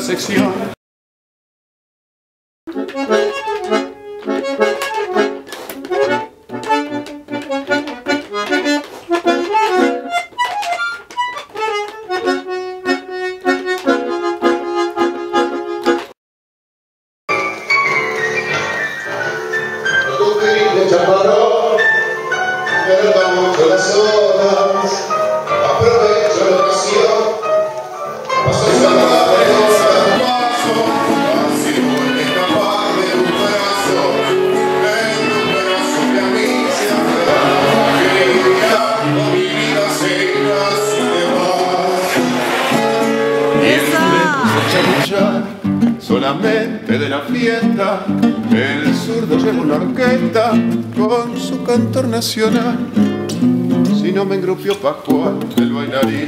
sección. Tu querido chaparrón, me mucho las horas, Solamente de la fiesta. El zurdo lleva una orquesta con su cantor nacional. Si no me engrupió Pascual, el bailarín.